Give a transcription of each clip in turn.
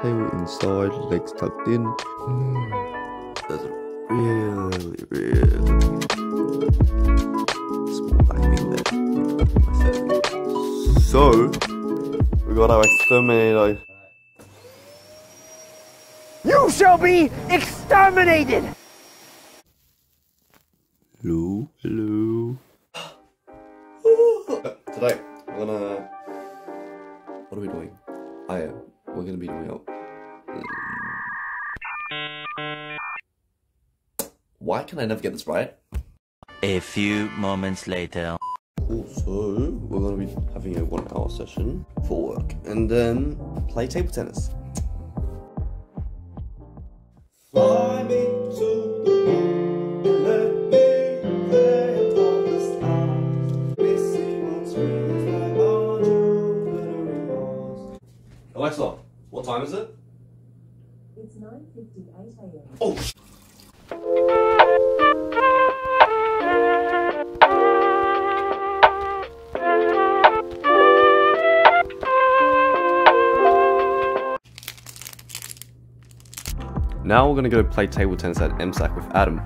Tail inside, legs tucked in. That's really, really small there. So, we got our exterminator. You shall be exterminated! Hello, hello. Why can I never get this right? A few moments later. Also, we're gonna be having a one hour session for work and then play table tennis. Fly me to the moon let me play upon the stars. Missing on screens like on Jupiter Mars. Alexa, what time is it? It's 9.58 a.m. Oh, Now we're gonna go play table tennis at MSAC with Adam.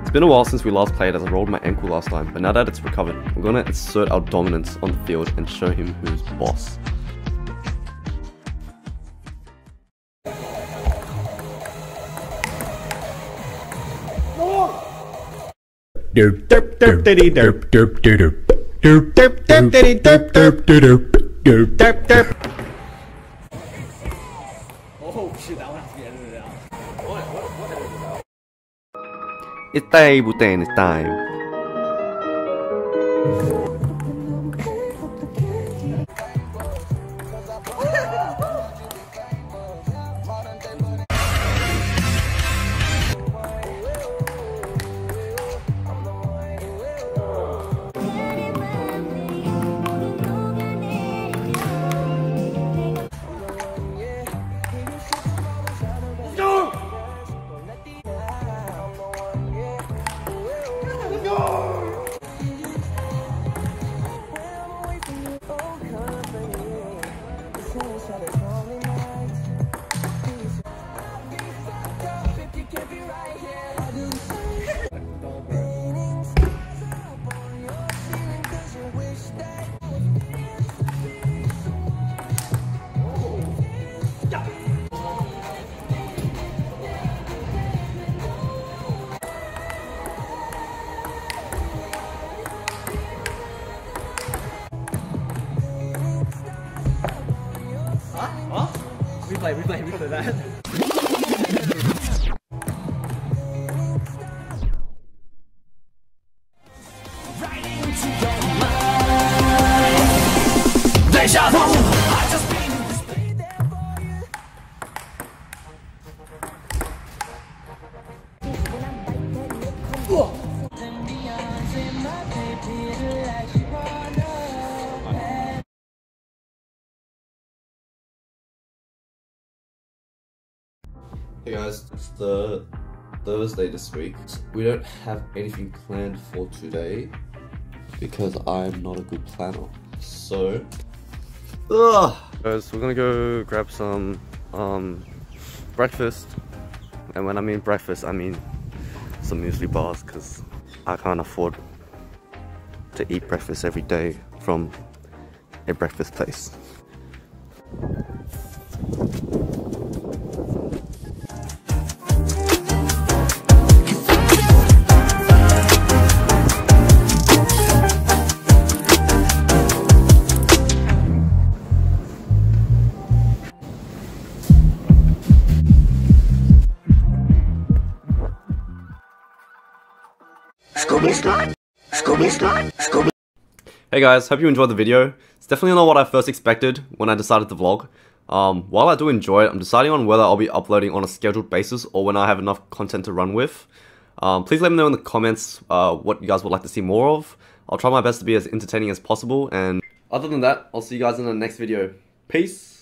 It's been a while since we last played as I rolled my ankle last time, but now that it's recovered, we're gonna assert our dominance on the field and show him who's boss. Derp derp diddy derp derp derp derp derp derp. It's table tennis time. started. Replay, replay, replay that. Hey guys, it's the Thursday this week. We don't have anything planned for today because I'm not a good planner. So, ugh. guys, we're gonna go grab some um breakfast, and when I mean breakfast, I mean some muesli bars because I can't afford to eat breakfast every day from a breakfast place. Hey guys, hope you enjoyed the video. It's definitely not what I first expected when I decided to vlog. Um, while I do enjoy it, I'm deciding on whether I'll be uploading on a scheduled basis or when I have enough content to run with. Um, please let me know in the comments uh, what you guys would like to see more of. I'll try my best to be as entertaining as possible and other than that, I'll see you guys in the next video. Peace!